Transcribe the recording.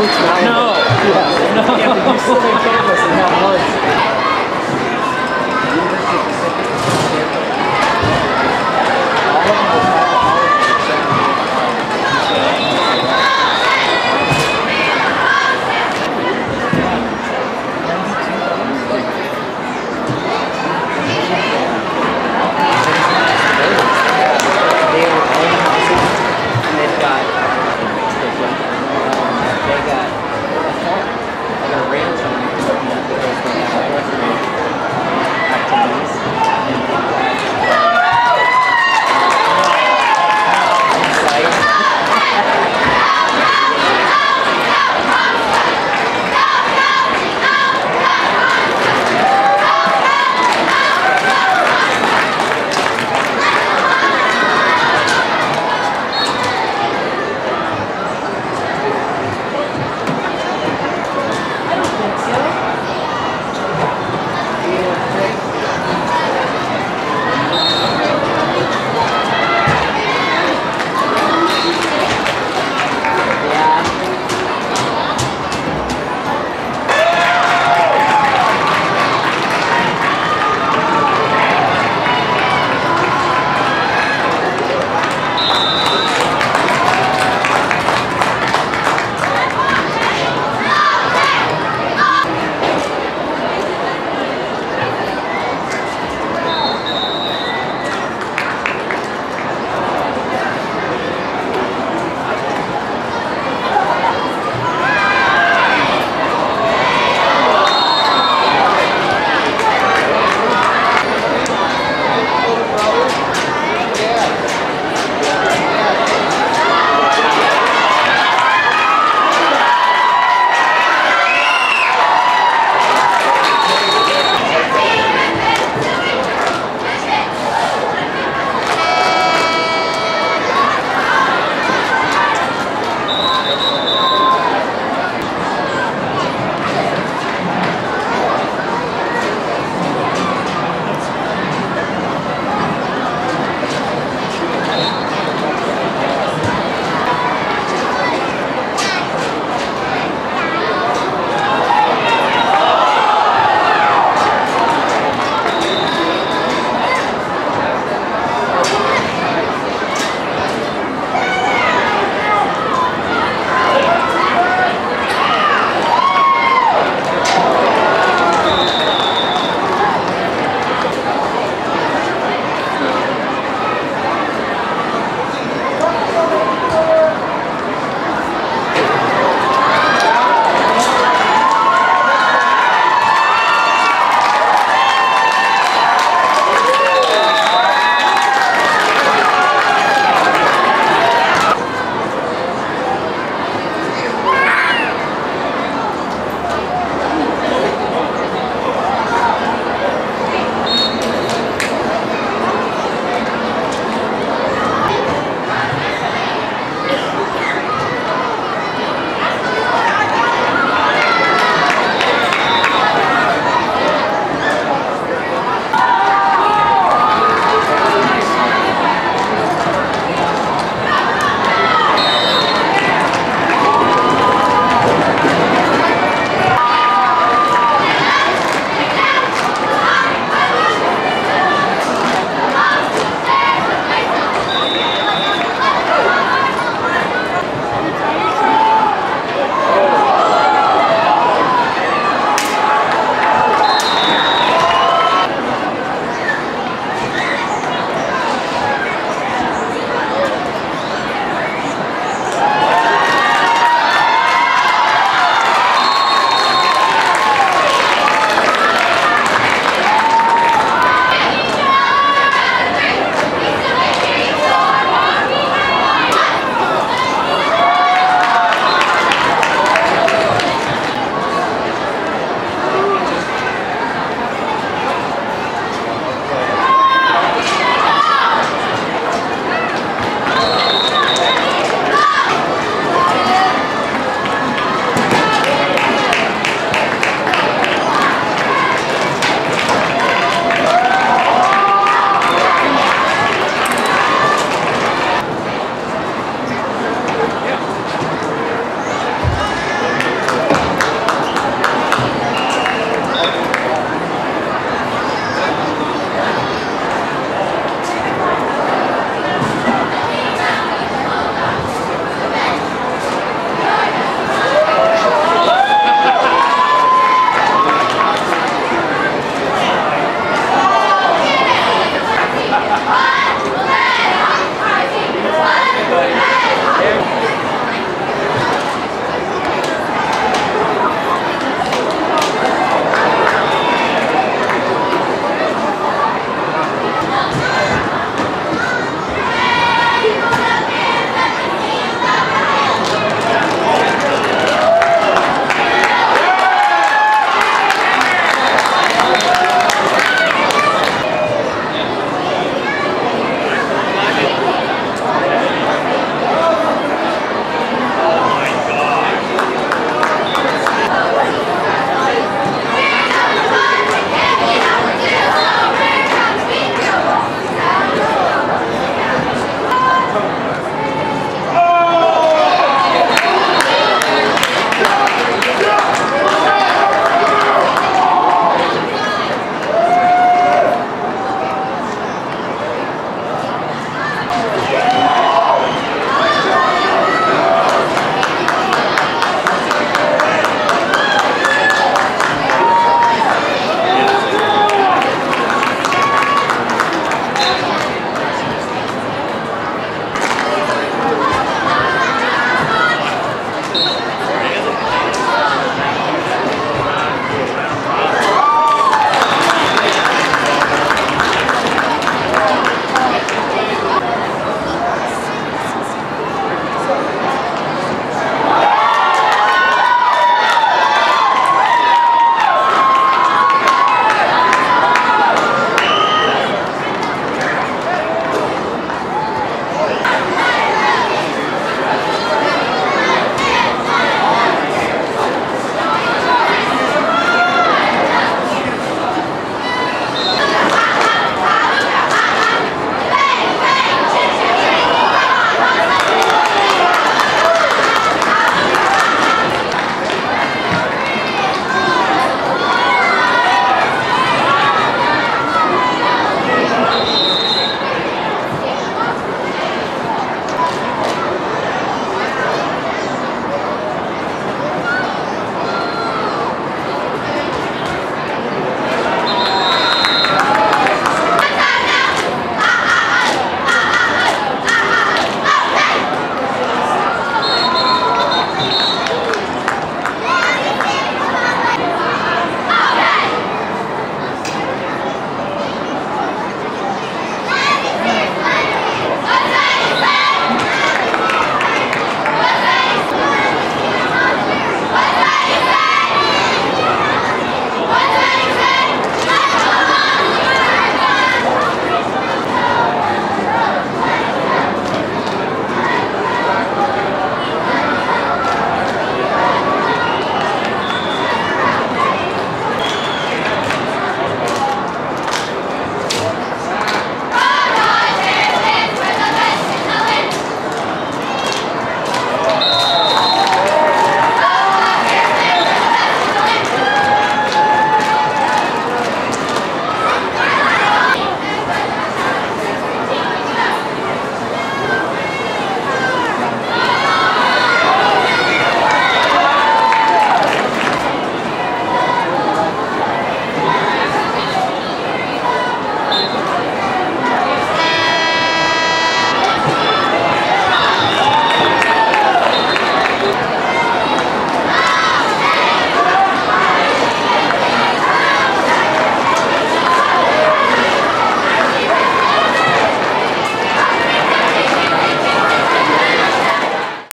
No. Yeah. No. Yeah, we can sit on campus and have lunch.